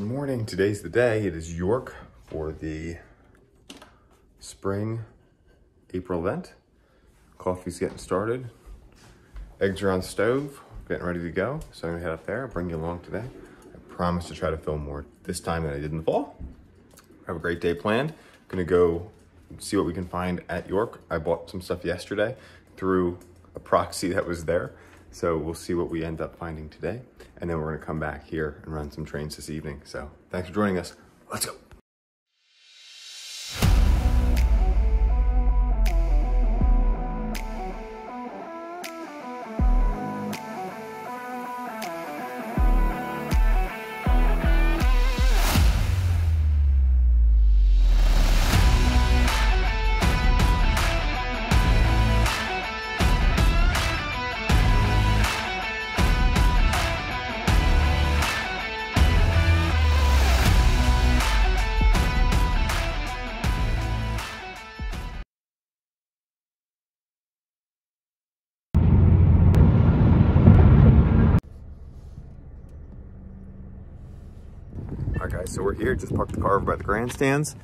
Good morning. Today's the day. It is York for the spring April event. Coffee's getting started. Eggs are on stove, getting ready to go. So I'm gonna head up there, bring you along today. I promise to try to film more this time than I did in the fall. Have a great day planned. Gonna go see what we can find at York. I bought some stuff yesterday through a proxy that was there. So we'll see what we end up finding today. And then we're gonna come back here and run some trains this evening. So thanks for joining us. Let's go. So we're here, just parked the car over by the grandstands.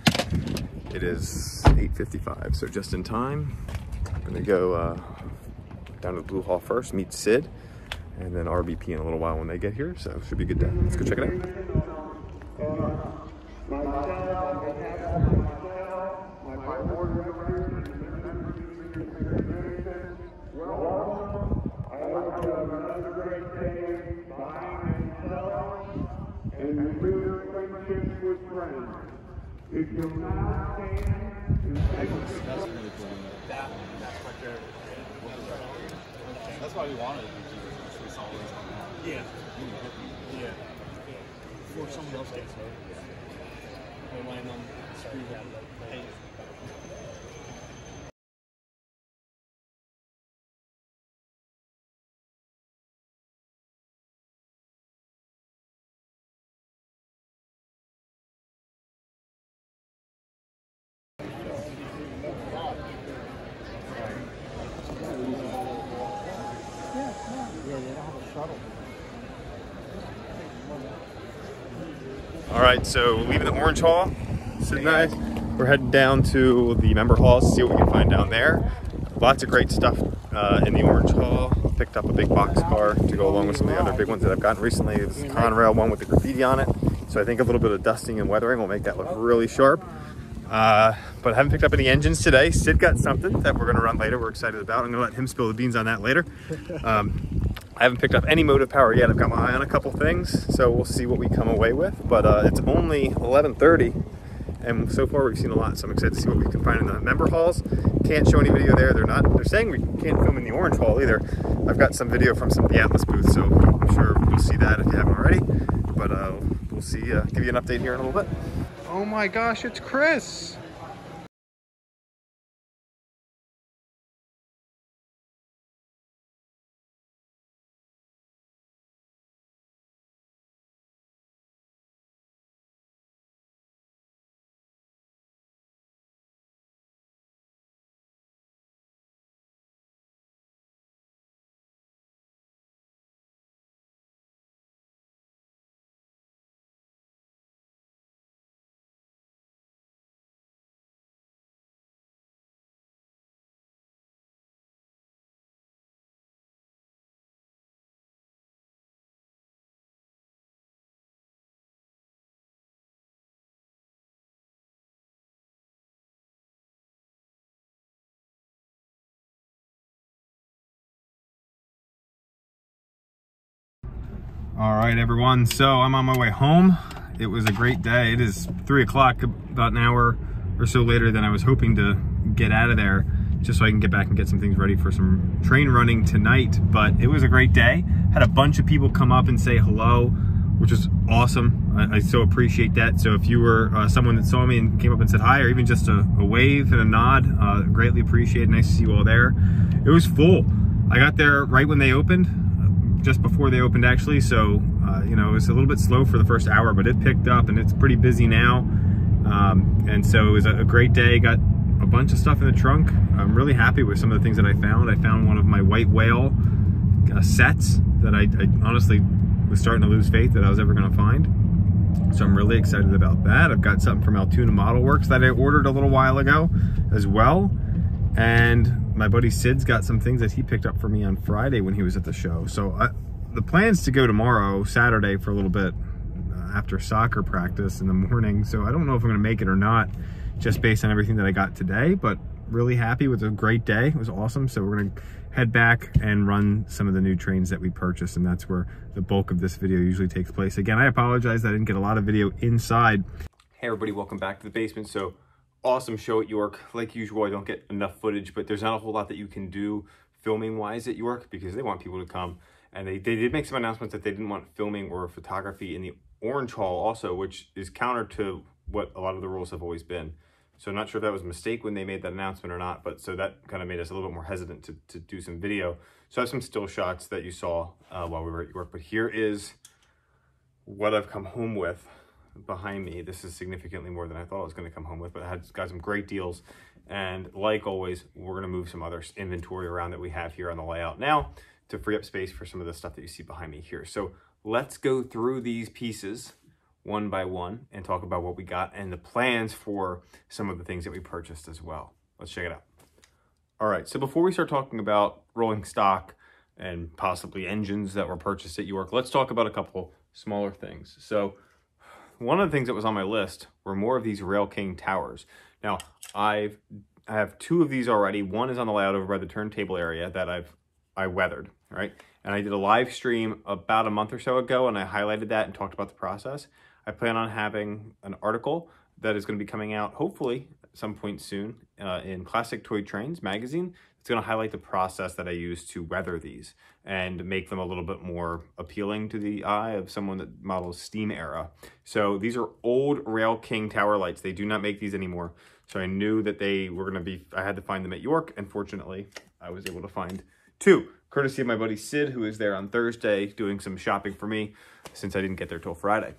It is 8.55, so just in time. I'm gonna go uh, down to the Blue Hall first, meet Sid, and then RBP in a little while when they get here, so it should be a good day. Let's go check it out. and renew friendships with friends. If you That's really cool. That, that's. That's why we wanted to do. We saw was on that. Yeah. Yeah. Before someone else gets hurt. All right, so leaving the Orange Hall, Sid and we're heading down to the member halls, to see what we can find down there. Lots of great stuff uh, in the Orange Hall. Picked up a big box car to go along with some of the other big ones that I've gotten recently. This Conrail one with the graffiti on it. So I think a little bit of dusting and weathering will make that look really sharp. Uh, but I haven't picked up any engines today. Sid got something that we're gonna run later. We're excited about. I'm gonna let him spill the beans on that later. Um, I haven't picked up any motive power yet. I've got my eye on a couple things, so we'll see what we come away with. But uh, it's only 11:30, and so far we've seen a lot. So I'm excited to see what we can find in the member halls. Can't show any video there. They're not. They're saying we can't film in the Orange Hall either. I've got some video from some of the Atlas booth, so I'm sure you'll see that if you haven't already. But uh, we'll see. Uh, give you an update here in a little bit. Oh my gosh, it's Chris. All right, everyone. So I'm on my way home. It was a great day. It is three o'clock, about an hour or so later than I was hoping to get out of there, just so I can get back and get some things ready for some train running tonight. But it was a great day. Had a bunch of people come up and say hello, which is awesome. I, I so appreciate that. So if you were uh, someone that saw me and came up and said hi, or even just a, a wave and a nod, uh, greatly appreciated. Nice to see you all there. It was full. I got there right when they opened just before they opened actually. So, uh, you know, it was a little bit slow for the first hour, but it picked up and it's pretty busy now. Um, and so it was a, great day. Got a bunch of stuff in the trunk. I'm really happy with some of the things that I found. I found one of my white whale uh, sets that I, I honestly was starting to lose faith that I was ever going to find. So I'm really excited about that. I've got something from Altoona Model Works that I ordered a little while ago as well. And my buddy Sid's got some things that he picked up for me on Friday when he was at the show. So I, the plan's to go tomorrow, Saturday, for a little bit uh, after soccer practice in the morning. So I don't know if I'm gonna make it or not, just based on everything that I got today, but really happy with a great day. It was awesome. So we're gonna head back and run some of the new trains that we purchased and that's where the bulk of this video usually takes place. Again, I apologize I didn't get a lot of video inside. Hey everybody, welcome back to the basement. So awesome show at York. Like usual, I don't get enough footage, but there's not a whole lot that you can do filming wise at York because they want people to come. And they, they did make some announcements that they didn't want filming or photography in the Orange Hall also, which is counter to what a lot of the rules have always been. So I'm not sure if that was a mistake when they made that announcement or not, but so that kind of made us a little bit more hesitant to, to do some video. So I have some still shots that you saw uh, while we were at York, but here is what I've come home with behind me. This is significantly more than I thought I was going to come home with, but I had got some great deals. And like always, we're going to move some other inventory around that we have here on the layout now to free up space for some of the stuff that you see behind me here. So let's go through these pieces one by one and talk about what we got and the plans for some of the things that we purchased as well. Let's check it out. All right, so before we start talking about rolling stock and possibly engines that were purchased at York, let's talk about a couple smaller things. So one of the things that was on my list were more of these Rail King towers. Now, I've I have two of these already. One is on the layout over by the turntable area that I've I weathered, right? And I did a live stream about a month or so ago and I highlighted that and talked about the process. I plan on having an article that is going to be coming out hopefully some point soon uh, in Classic Toy Trains magazine. It's going to highlight the process that I use to weather these and make them a little bit more appealing to the eye of someone that models steam era. So these are old Rail King tower lights. They do not make these anymore. So I knew that they were going to be, I had to find them at York. And fortunately, I was able to find two, courtesy of my buddy Sid, who is there on Thursday doing some shopping for me since I didn't get there till Friday.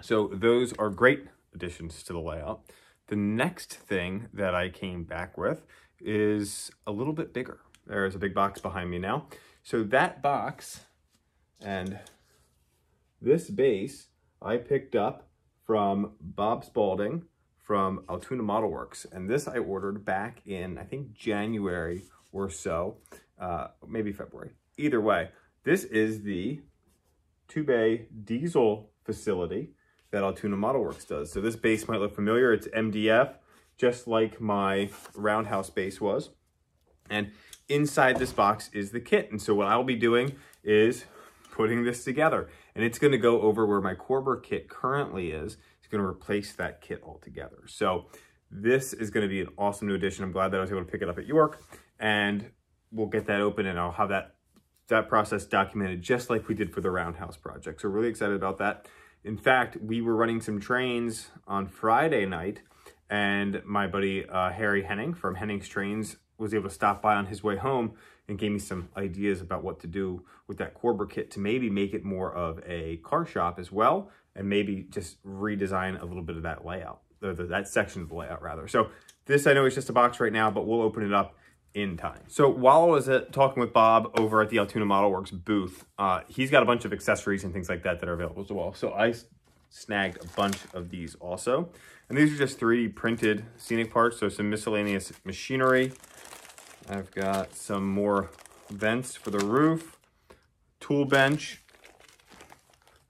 So those are great additions to the layout. The next thing that I came back with is a little bit bigger. There's a big box behind me now. So that box and this base I picked up from Bob Spalding from Altoona Model Works. And this I ordered back in, I think, January or so, uh, maybe February. Either way, this is the two-bay diesel facility that Altoona Model Works does. So this base might look familiar. It's MDF, just like my roundhouse base was. And inside this box is the kit. And so what I'll be doing is putting this together. And it's gonna go over where my Korber kit currently is. It's gonna replace that kit altogether. So this is gonna be an awesome new addition. I'm glad that I was able to pick it up at York. And we'll get that open and I'll have that that process documented just like we did for the Roundhouse project. So really excited about that. In fact, we were running some trains on Friday night and my buddy uh, Harry Henning from Henning's Trains was able to stop by on his way home and gave me some ideas about what to do with that Korber kit to maybe make it more of a car shop as well and maybe just redesign a little bit of that layout, that section of the layout rather. So this I know is just a box right now, but we'll open it up in time. So while I was at, talking with Bob over at the Altoona Model Works booth, uh, he's got a bunch of accessories and things like that that are available as well. So I snagged a bunch of these also. And these are just 3D printed scenic parts, so some miscellaneous machinery. I've got some more vents for the roof, tool bench.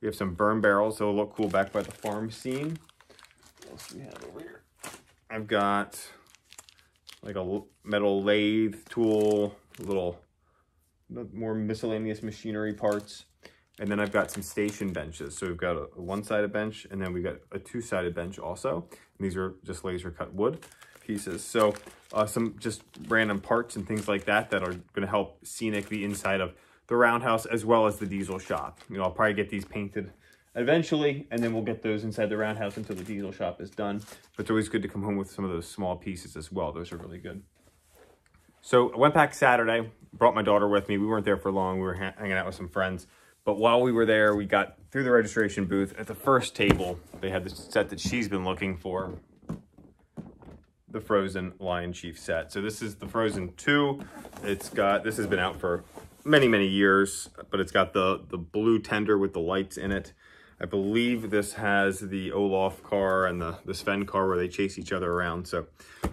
We have some burn barrels that'll look cool back by the farm scene. What else do we have over here? I've got like a metal lathe tool, little more miscellaneous machinery parts. And then I've got some station benches. So we've got a one-sided bench and then we've got a two-sided bench also. And these are just laser cut wood pieces. So uh, some just random parts and things like that that are gonna help scenic the inside of the roundhouse as well as the diesel shop. You know, I'll probably get these painted eventually, and then we'll get those inside the roundhouse until the diesel shop is done. But it's always good to come home with some of those small pieces as well. Those are really good. So I went back Saturday, brought my daughter with me. We weren't there for long. We were hanging out with some friends. But while we were there, we got through the registration booth. At the first table, they had the set that she's been looking for, the Frozen Lion Chief set. So this is the Frozen 2. It's got, this has been out for many, many years, but it's got the, the blue tender with the lights in it. I believe this has the Olaf car and the, the Sven car where they chase each other around. So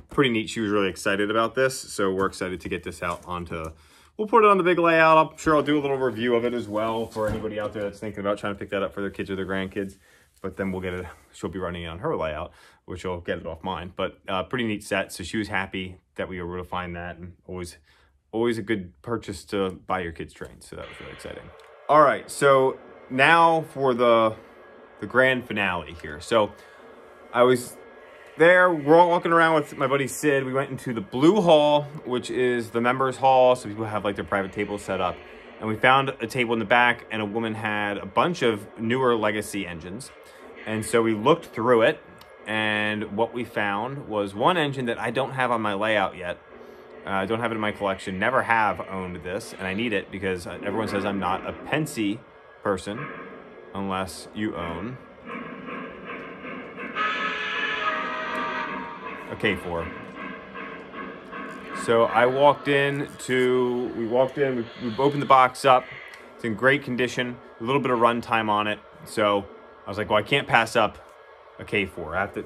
pretty neat. She was really excited about this. So we're excited to get this out onto, we'll put it on the big layout. I'm sure I'll do a little review of it as well for anybody out there that's thinking about trying to pick that up for their kids or their grandkids. But then we'll get it, she'll be running it on her layout, which will get it off mine. But uh, pretty neat set. So she was happy that we were able to find that and always, always a good purchase to buy your kids trains. So that was really exciting. All right, so now for the the grand finale here. So I was there, we're all walking around with my buddy Sid. We went into the Blue Hall, which is the members hall, so people have like their private tables set up. And we found a table in the back and a woman had a bunch of newer legacy engines. And so we looked through it and what we found was one engine that I don't have on my layout yet. Uh, I don't have it in my collection, never have owned this, and I need it because everyone says I'm not a Pennsy person unless you own a K4. So I walked in to, we walked in, we, we opened the box up. It's in great condition, a little bit of runtime on it. So I was like, well, I can't pass up a K4. I have to,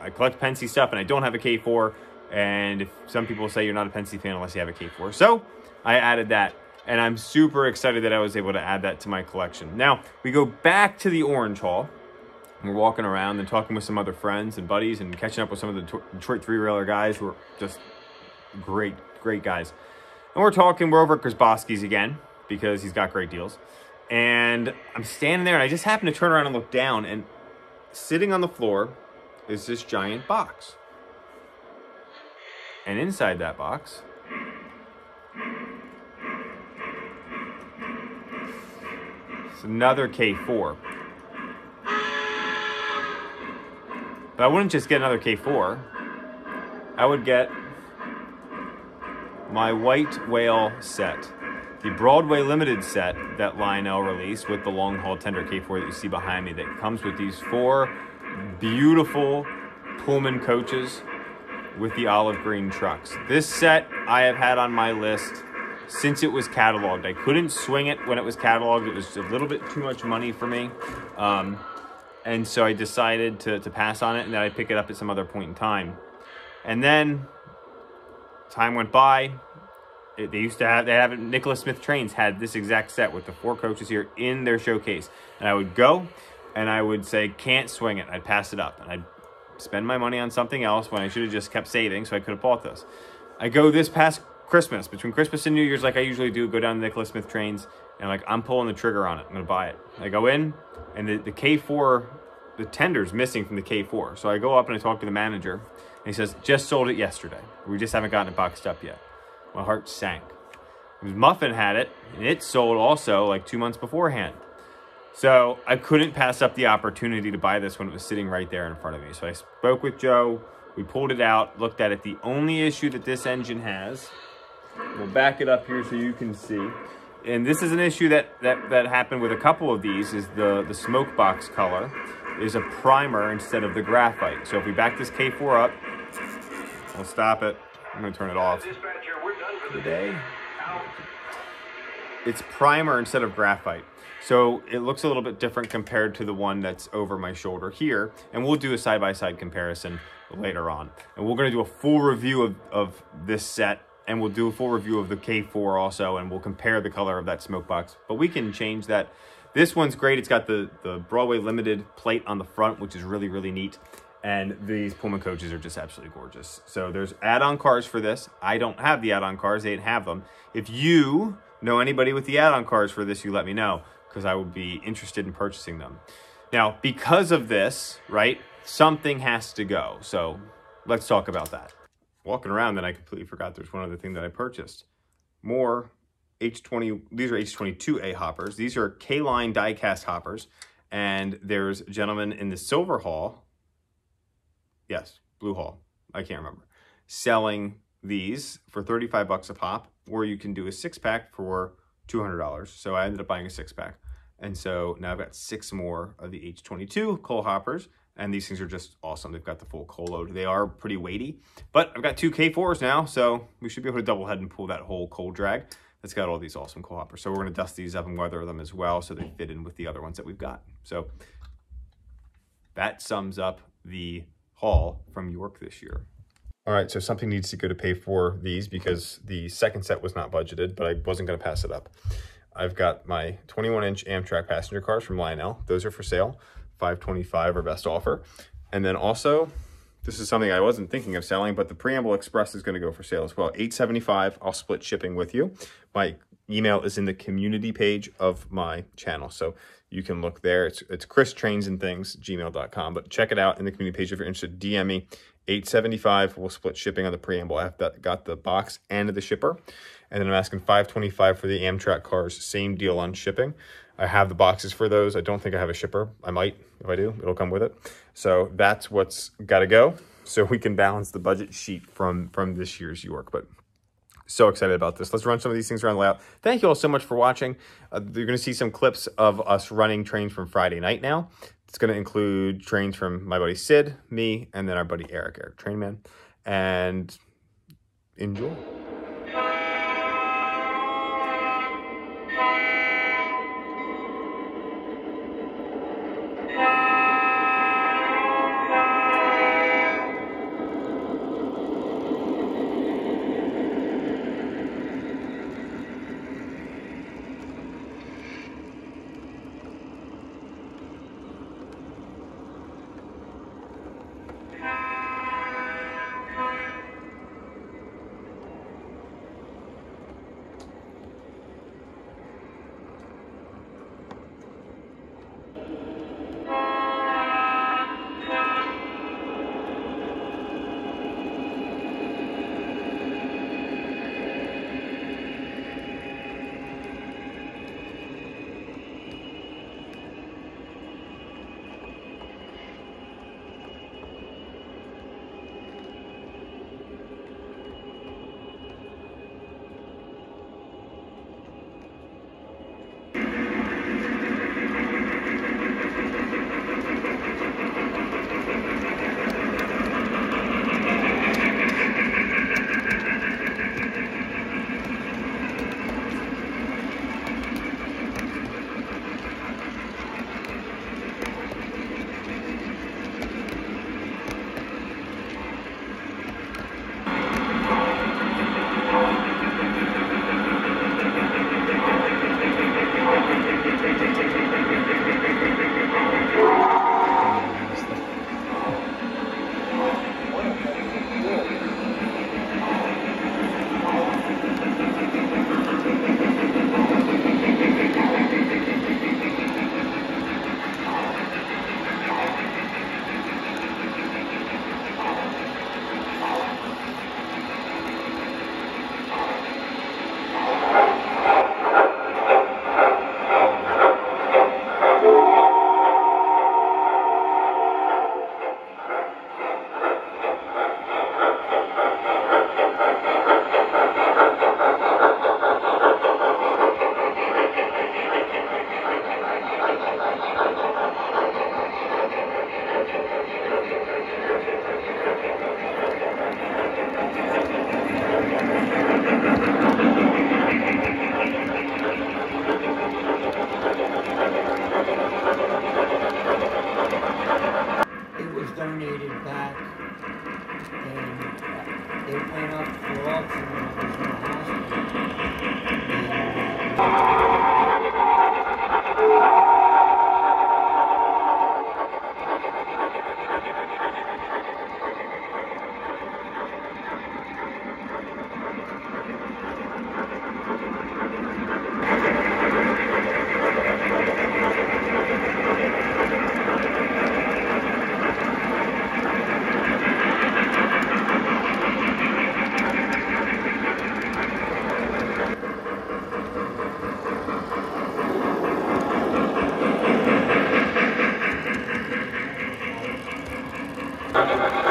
I collect Pennsy stuff and I don't have a K4. And if some people say you're not a Pennsy fan unless you have a K4. So I added that and I'm super excited that I was able to add that to my collection. Now, we go back to the Orange Hall. And We're walking around and talking with some other friends and buddies and catching up with some of the Detroit three-railer guys who are just great, great guys. And we're talking, we're over at Grzybowski's again because he's got great deals. And I'm standing there and I just happen to turn around and look down and sitting on the floor is this giant box. And inside that box It's another K4. But I wouldn't just get another K4. I would get my White Whale set. The Broadway Limited set that Lionel released with the long haul tender K4 that you see behind me that comes with these four beautiful Pullman coaches with the olive green trucks. This set I have had on my list since it was cataloged. I couldn't swing it when it was cataloged. It was a little bit too much money for me. Um, and so I decided to, to pass on it and then I'd pick it up at some other point in time. And then time went by. They used to have, they have Nicholas Smith Trains had this exact set with the four coaches here in their showcase. And I would go and I would say, can't swing it. I'd pass it up and I'd spend my money on something else when I should have just kept saving so I could have bought this. I go this past Christmas, between Christmas and New Year's, like I usually do, go down to Nicholas Smith Trains, and like, I'm pulling the trigger on it. I'm gonna buy it. I go in, and the, the K4, the tender's missing from the K4. So I go up and I talk to the manager, and he says, just sold it yesterday. We just haven't gotten it boxed up yet. My heart sank. Muffin had it, and it sold also like two months beforehand. So I couldn't pass up the opportunity to buy this when it was sitting right there in front of me. So I spoke with Joe, we pulled it out, looked at it. The only issue that this engine has We'll back it up here so you can see. And this is an issue that, that, that happened with a couple of these is the, the smoke box color is a primer instead of the graphite. So if we back this K4 up, we'll stop it. I'm gonna turn it off today. It's primer instead of graphite. So it looks a little bit different compared to the one that's over my shoulder here. And we'll do a side-by-side -side comparison later on. And we're gonna do a full review of, of this set and we'll do a full review of the K4 also, and we'll compare the color of that smoke box. But we can change that. This one's great. It's got the, the Broadway Limited plate on the front, which is really, really neat. And these Pullman coaches are just absolutely gorgeous. So there's add-on cars for this. I don't have the add-on cars. They didn't have them. If you know anybody with the add-on cars for this, you let me know because I would be interested in purchasing them. Now, because of this, right, something has to go. So let's talk about that walking around, then I completely forgot there's one other thing that I purchased. More H20, these are H22A hoppers. These are K-line die-cast hoppers. And there's a gentleman in the Silver Hall, yes, Blue Hall, I can't remember, selling these for 35 bucks a pop, or you can do a six pack for $200. So I ended up buying a six pack. And so now I've got six more of the H22 coal hoppers and these things are just awesome. They've got the full coal load. They are pretty weighty, but I've got two K4s now, so we should be able to double head and pull that whole coal drag. that's got all these awesome coal hoppers. So we're gonna dust these up and weather them as well so they fit in with the other ones that we've got. So that sums up the haul from York this year. All right, so something needs to go to pay for these because the second set was not budgeted, but I wasn't gonna pass it up. I've got my 21 inch Amtrak passenger cars from Lionel. Those are for sale, 525 our best offer. And then also, this is something I wasn't thinking of selling, but the Preamble Express is gonna go for sale as well. 875, I'll split shipping with you. My email is in the community page of my channel. So you can look there. It's, it's Chris Trains and Things, gmail.com. But check it out in the community page if you're interested. DM me. 875 we'll split shipping on the preamble. I've got the box and the shipper. And then I'm asking 525 for the Amtrak cars. Same deal on shipping. I have the boxes for those. I don't think I have a shipper. I might. If I do, it'll come with it. So that's what's got to go. So we can balance the budget sheet from, from this year's York. But so excited about this. Let's run some of these things around the layout. Thank you all so much for watching. Uh, you're going to see some clips of us running trains from Friday night now. It's going to include trains from my buddy Sid, me, and then our buddy Eric, Eric Trainman. And enjoy. Donated back and uh, it went up for Thank you.